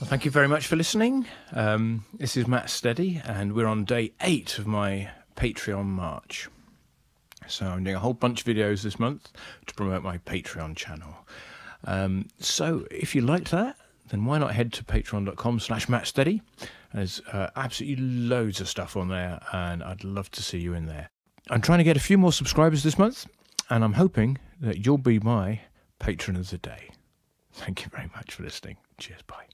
Well, thank you very much for listening. Um, this is Matt Steady, and we're on day eight of my Patreon March. So I'm doing a whole bunch of videos this month to promote my Patreon channel. Um, so if you liked that, then why not head to patreon.com slash mattsteady. There's uh, absolutely loads of stuff on there, and I'd love to see you in there. I'm trying to get a few more subscribers this month, and I'm hoping that you'll be my patron of the day. Thank you very much for listening. Cheers, bye.